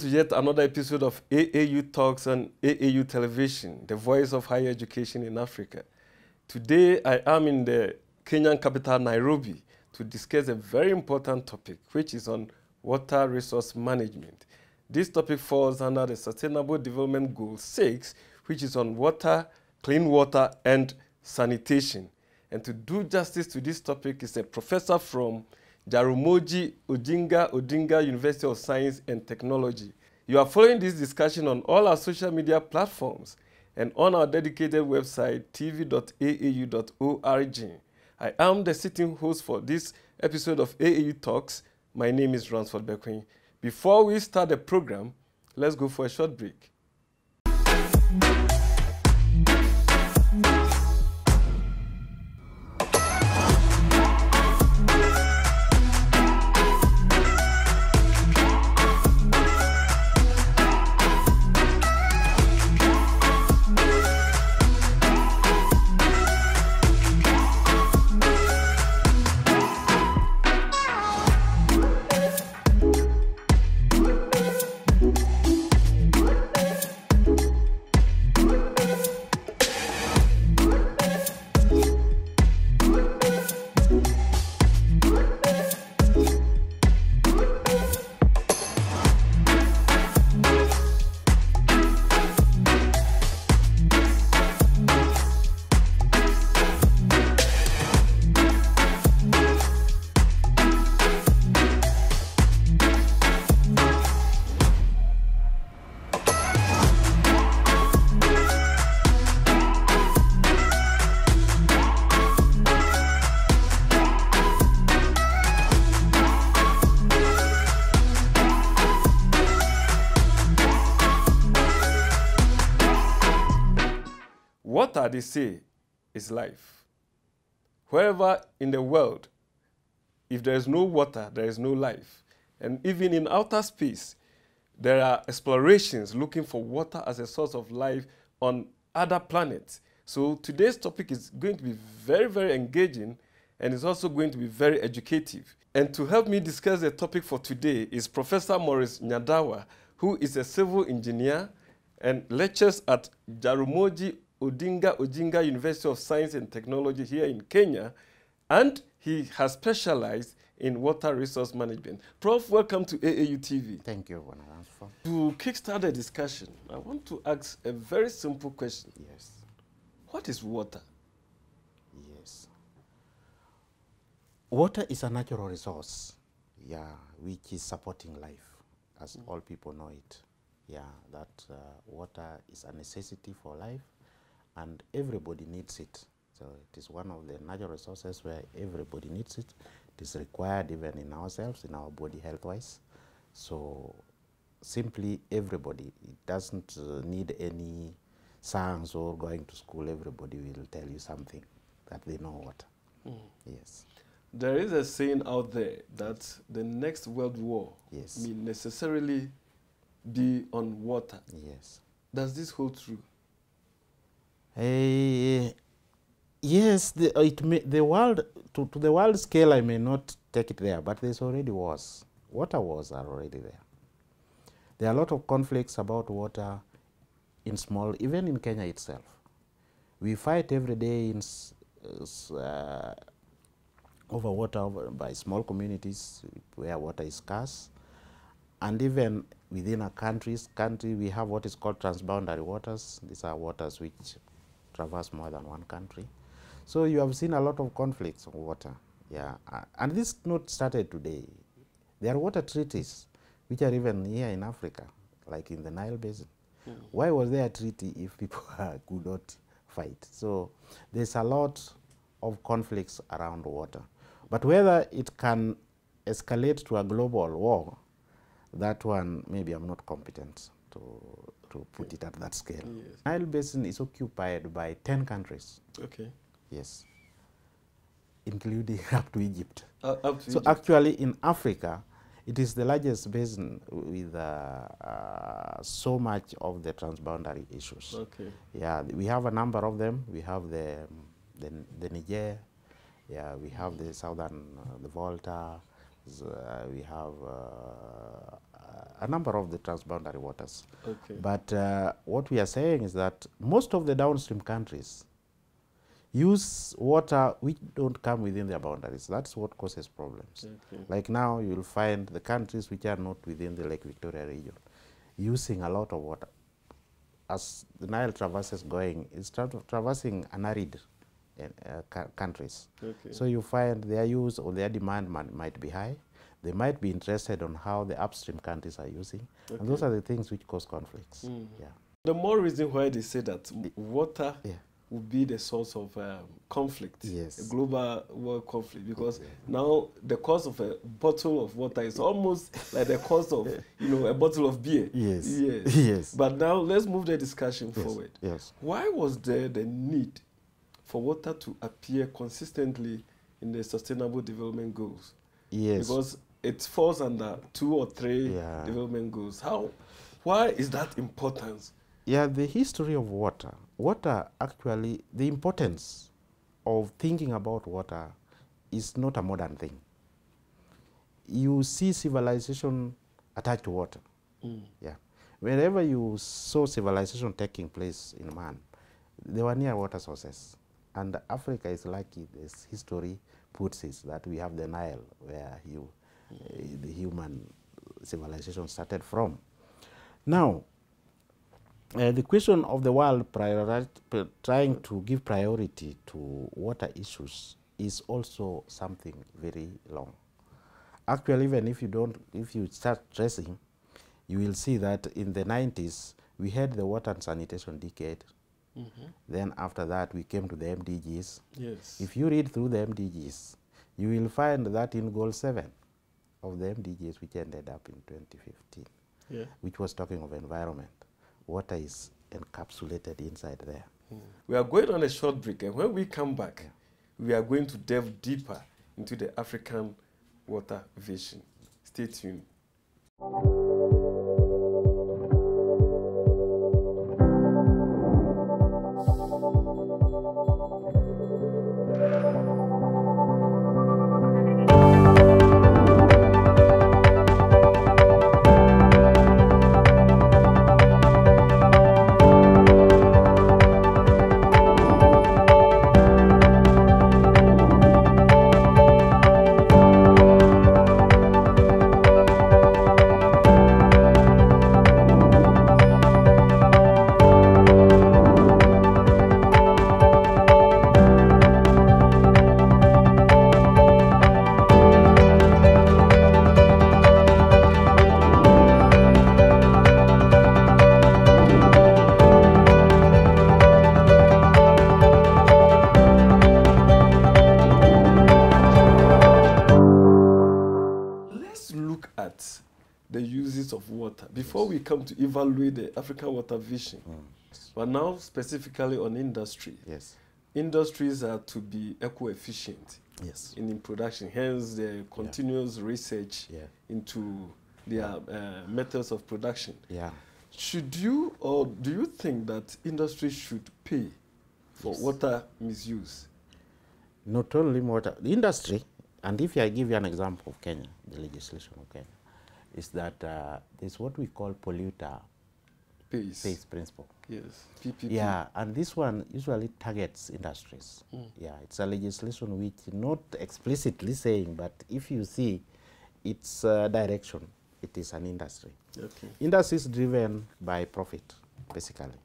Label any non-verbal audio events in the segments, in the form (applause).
to yet another episode of AAU Talks on AAU Television, the voice of higher education in Africa. Today, I am in the Kenyan capital, Nairobi, to discuss a very important topic, which is on water resource management. This topic falls under the Sustainable Development Goal 6, which is on water, clean water, and sanitation. And to do justice to this topic is a professor from Jaramogi Oginga Odinga University of Science and Technology. You are following this discussion on all our social media platforms and on our dedicated website, tv.aau.org. I am the sitting host for this episode of AAU Talks. My name is Ransford Bequin. Before we start the program, let's go for a short break. Water, they say, is life. Wherever in the world, if there is no water, there is no life. And even in outer space, there are explorations looking for water as a source of life on other planets. So today's topic is going to be very, very engaging and it's also going to be very educative. And to help me discuss the topic for today is Professor Maurice Nyadawa, who is a civil engineer and lectures at Jaramogi Odinga Oginga University of Science and Technology here in Kenya, and he has specialized in water resource management. Prof, welcome to AAU TV. Thank you, Bonaransfo. To kickstart the discussion, I want to ask a very simple question. Yes, What is water? yes. Water is a natural resource, yeah, which is supporting life, as all people know it. Yeah, that uh, water is a necessity for life, and everybody needs it. So it is one of the natural resources where everybody needs it. It is required even in ourselves, in our body health-wise. So simply everybody, it doesn't uh, need any science or going to school. Everybody will tell you something that they know water. Yes. There is a saying out there that the next world war Yes. may necessarily be on water. Yes. Does this hold true? Eh, yes, the, uh, it may, the world to, to the world scale, I may not take it there, but there's already wars. Water wars are already there. There are a lot of conflicts about water in small, even in Kenya itself. We fight every day in uh, over water over, by small communities where water is scarce, and even within a country's country, we have what is called transboundary waters. These are waters which traverse more than one country. So you have seen a lot of conflicts on water. Yeah, uh, and this not started today. There are water treaties which are even here in Africa, like in the Nile Basin. Why was there a treaty (laughs) if people (laughs) could not fight? So there's a lot of conflicts around water. But whether it can escalate to a global war, that one maybe I'm not competent to, to put it at that scale. Yes. Nile Basin is occupied by 10 countries, Okay. yes, including (laughs) up to Egypt. Uh, up to So Egypt. actually in Africa, it is the largest basin with uh, uh, so much of the transboundary issues. Okay. Yeah, we have a number of them. We have the the, the Niger, yeah, we have the southern, uh, the Volta, uh, we have uh, a number of the transboundary waters. Okay. But uh, what we are saying is that most of the downstream countries use water which don't come within their boundaries. That's what causes problems. Okay. Like now, you'll find the countries which are not within the Lake Victoria region using a lot of water. As the Nile traverses going, it's tra traversing an arid countries. Okay. So you find their use or their demand might, might be high. They might be interested on how the upstream countries are using. And those are the things which cause conflicts. Mm. Yeah. The more reason why they say that water Yeah. will be the source of um, conflict, Yes. a global world conflict, because now the cost of a bottle of water is almost like the cost of you know a bottle of beer. Yes. Yes. (laughs) Yes. But now let's move the discussion Yes. forward. Yes. Why was there the need for water to appear consistently in the Sustainable Development Goals? Yes. Because it falls under two or three Yeah. development goals. How? Why is that important? Yeah, the history of water. Water actually, the importance of thinking about water is not a modern thing. You see civilization attached to water. Mm. Yeah. Wherever you saw civilization taking place in man, they were near water sources. And Africa is lucky, this history puts it that we have the Nile where you, uh, the human civilization started from. Now, uh, the question of the world trying to give priority to water issues is also something very long. Actually, even if you don't, if you start tracing, you will see that in the 90s we had the water and sanitation decade. Mm-hmm. Then after that we came to the MDGs. Yes. If you read through the MDGs, you will find that in goal seven of the MDGs, which ended up in 2015, yeah. which was talking of environment, water is encapsulated inside there. Hmm. We are going on a short break, and when we come back, we are going to delve deeper into the African water vision. Stay tuned. The uses of water before we come to evaluate the African water vision. But now, specifically on industry. Yes. Industries are to be eco efficient Yes. in, in production, hence, the continuous research Yeah. into their uh, methods of production. Yeah. Should you or do you think that industry should pay for Yes. water misuse? Not only water, the industry, and if I give you an example of Kenya, the legislation of Kenya, is that uh, there's what we call polluter Pays. principle. Yes. PPP. Yeah, and this one usually targets industries. Mm. Yeah, it's a legislation which not explicitly saying, but if you see its uh, direction, it is an industry. Okay. Industry is driven by profit, basically.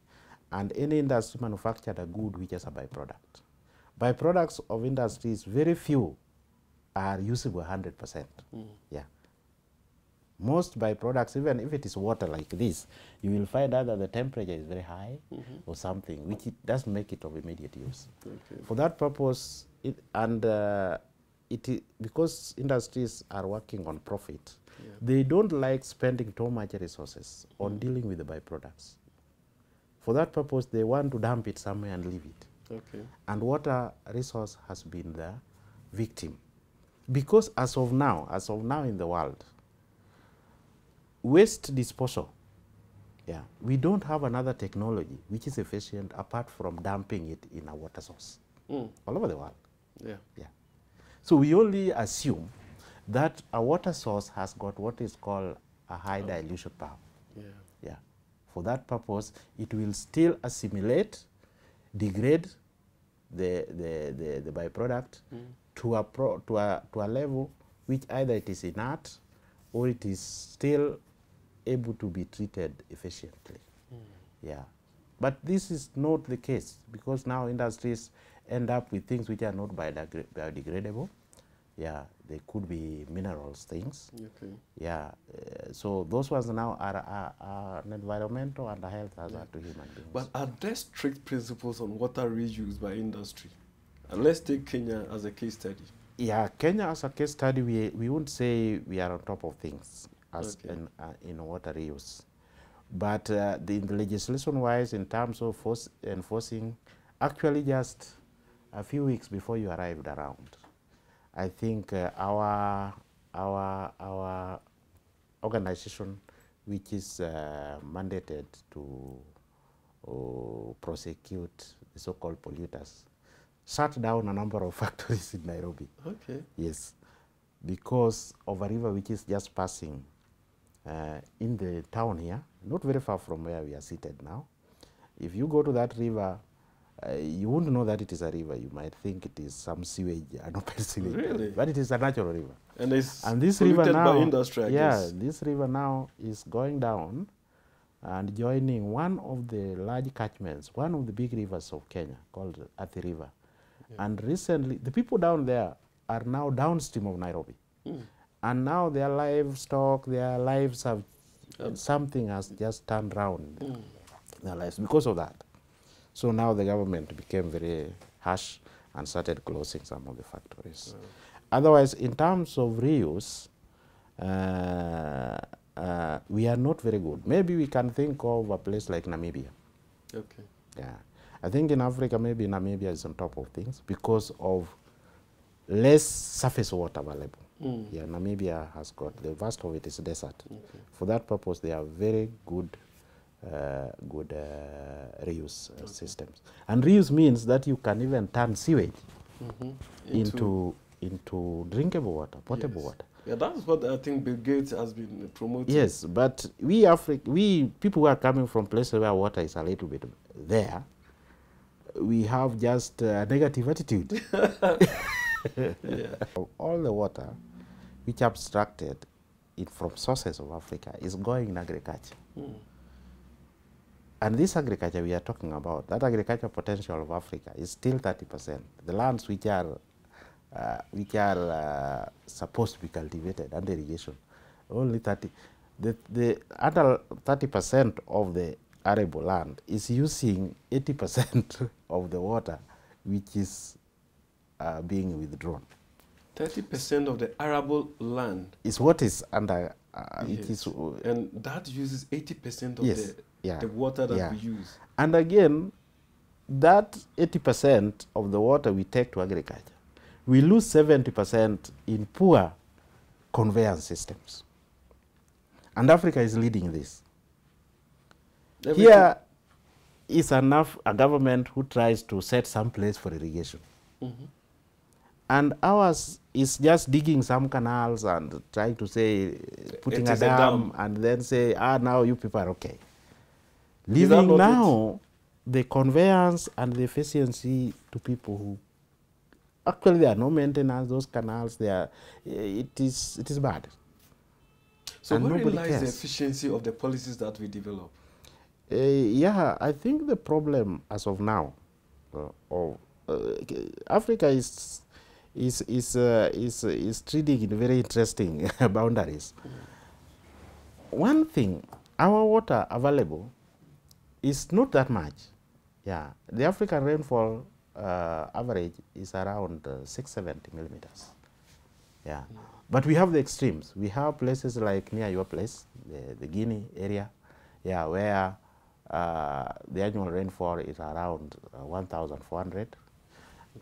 And any industry manufactured a good which is a byproduct. Byproducts of industries, very few are usable 100%. Yeah. Most byproducts, even if it is water like this, you will find either the temperature is very high or something, which it does make it of immediate use. Okay. For that purpose, it, and uh, it because industries are working on profit, Yeah. they don't like spending too much resources on dealing with the byproducts. For that purpose, they want to dump it somewhere and leave it. Okay. And water resource has been the victim. Because as of now, as of now in the world, waste disposal, yeah, we don't have another technology which is efficient apart from dumping it in a water source Mm. all over the world. Yeah. Yeah. So we only assume that a water source has got what is called a high dilution power. Yeah. Yeah. For that purpose, it will still assimilate, degrade the, the, the, the byproduct to, a pro, to, a, to a level which either it is inert or it is still able to be treated efficiently. Yeah. But this is not the case because now industries end up with things which are not biodegradable. Yeah, they could be minerals things. Okay. Yeah, uh, so those ones now are, are, are an environmental and a health hazard to human beings. But are there strict principles on water reuse by industry? And let's take Kenya as a case study. yeah, Kenya as a case study, we, we won't say we are on top of things as Okay. in, uh, in water reuse. But uh, the, the legislation wise, in terms of force, enforcing, actually just a few weeks before you arrived around, I think uh, our, our, our organization, which is uh, mandated to uh, prosecute the so-called polluters, shut down a number of (laughs) factories in Nairobi. Okay. Yes, because of a river which is just passing in the town here, not very far from where we are seated now. If you go to that river, uh, you wouldn't know that it is a river. You might think it is some sewage, an open sewage. Really? But it is a natural river. And it's And this river now, by industry, I yeah, guess. this river now is going down and joining one of the large catchments, one of the big rivers of Kenya called Athi River. And recently, the people down there are now downstream of Nairobi. Mm. And now their livestock, their lives have, Um, something has just turned round Mm. their lives because of that. So now the government became very harsh and started closing some of the factories. Otherwise, in terms of reuse, uh, uh, we are not very good. Maybe we can think of a place like Namibia. Okay. Yeah. I think in Africa, maybe Namibia is on top of things because of less surface water available. Mm. Yeah, Namibia has got the vast of it is desert. Okay. For that purpose, they are very good, uh, good uh, reuse uh, systems. And reuse means that you can even turn sewage Mhm. into into drinkable water, potable Yes. water. Yeah, that's what I think Bill Gates has been promoting. Yes, but we Afri- we people who are coming from places where water is a little bit there, we have just a negative attitude. (laughs) Yeah. (laughs) All the water which abstracted it from sources of Africa is going in agriculture. Mm. And this agriculture we are talking about, that agriculture potential of Africa is still 30%. The lands which are, uh, which are uh, supposed to be cultivated under irrigation, only 30. The, the other 30% of the arable land is using 80% (laughs) of the water which is uh, being withdrawn. 30% of the arable land, Is what is under, uh, Yes. is, uh, and that uses 80% of Yes, the, yeah, the water that yeah. we use. And again, that 80% of the water we take to agriculture, we lose 70% in poor conveyance systems. And Africa is leading this. Everything- Here is enough a government who tries to set some place for irrigation. Mhm. And ours is just digging some canals and trying to say, putting a is a dam, dam. and then say, ah, now you people are okay. Leaving it? now the conveyance and the efficiency to people who actually there are no maintenance, those canals, they are, it, is, it is bad. So and nobody lies the efficiency of the policies that we develop? Uh, yeah, I think the problem as of now, uh, of uh, Africa is is is uh, is is treating in very interesting (laughs) boundaries. One thing, our water available is not that much. Yeah, the African rainfall uh, average is around uh, 670 millimeters. Yeah, but we have the extremes. We have places like near your place, the, the Guinea area, yeah, where uh, the annual rainfall is around uh, 1,400,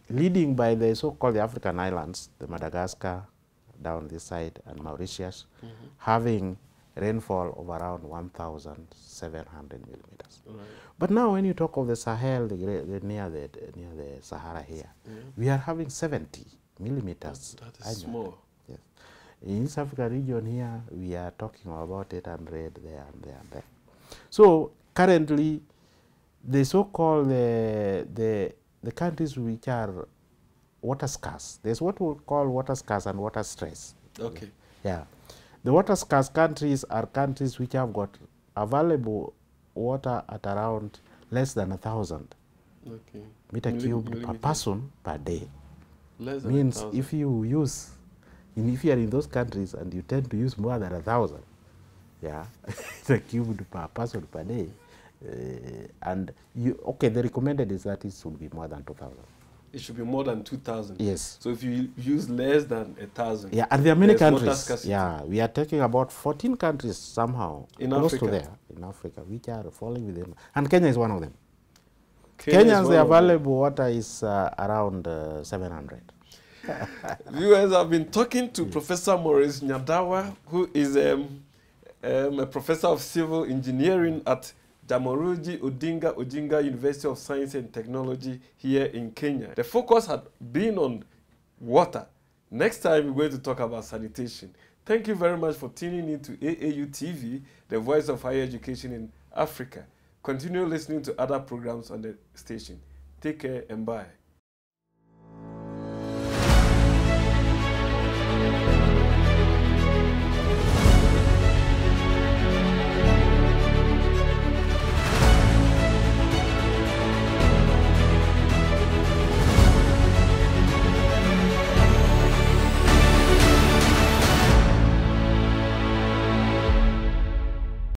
leading by the so-called the African islands, the Madagascar down this side and Mauritius, having rainfall of around 1,700 millimeters. Right. But now, when you talk of the Sahel, the, the near the near the Sahara here, we are having 70 millimeters. That is annually. small. Yes. In East Africa region here, we are talking about 800 there and there and there. So currently, the so-called uh, the the countries which are water scarce. There's what we call water scarce and water stress. Okay. Yeah. The water scarce countries are countries which have got available water at around less than a thousand Okay. meter Milli- cubed per person per day. Less than a Means if you use, in, if you are in those countries and you tend to use more than a thousand, yeah, (laughs) meter cubed per person per day, and you okay, the recommended is that it should be more than two thousand. it should be more than 2,000. Yes. So if you use less than a thousand, Yeah, and there are many countries. Yeah, we are talking about 14 countries somehow In close Africa? to there in Africa, which are falling within, and Kenya is one of them. Kenya Kenya's the available water is uh, around uh, 700. (laughs) Viewers have been talking to Professor Maurice Nyadawa, who is um, um, a professor of civil engineering at Jaramogi Oginga Odinga University of Science and Technology here in Kenya. The focus had been on water. Next time, we're going to talk about sanitation. Thank you very much for tuning in to AAU TV, the voice of higher education in Africa. Continue listening to other programs on the station. Take care and bye.